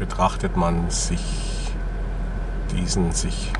betrachtet man sich diesen sich